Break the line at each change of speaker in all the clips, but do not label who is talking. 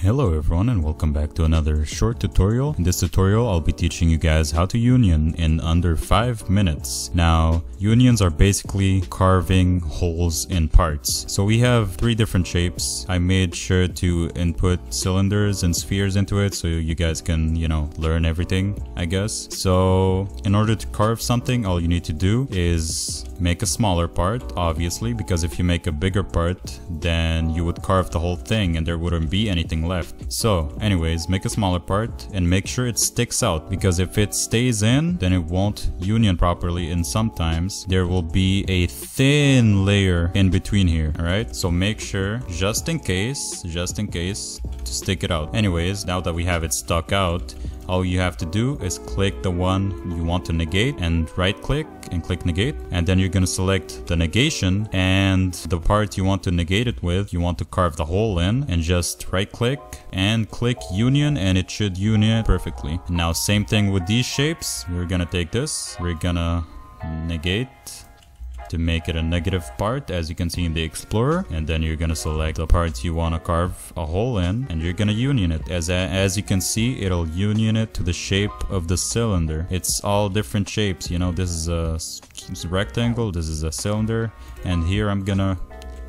Hello everyone and welcome back to another short tutorial. In this tutorial I'll be teaching you guys how to union in under 5 minutes. Now unions are basically carving holes in parts. So we have three different shapes. I made sure to input cylinders and spheres into it so you guys can you know learn everything I guess. So in order to carve something all you need to do is make a smaller part obviously because if you make a bigger part then you would carve the whole thing and there wouldn't be anything left. So anyways, make a smaller part and make sure it sticks out because if it stays in, then it won't union properly and sometimes there will be a thin layer in between here, alright? So make sure, just in case, just in case, to stick it out. Anyways, now that we have it stuck out, all you have to do is click the one you want to negate and right click and click negate. And then you're going to select the negation and the part you want to negate it with you want to carve the hole in and just right click and click union and it should union perfectly. Now same thing with these shapes. We're gonna take this. We're gonna negate to make it a negative part as you can see in the explorer and then you're gonna select the parts you want to carve a hole in and you're gonna union it as as you can see it'll union it to the shape of the cylinder it's all different shapes you know this is a rectangle this is a cylinder and here I'm gonna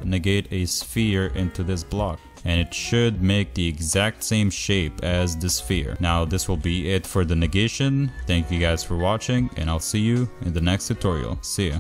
negate a sphere into this block and it should make the exact same shape as the sphere. Now this will be it for the negation. Thank you guys for watching and I'll see you in the next tutorial. See ya.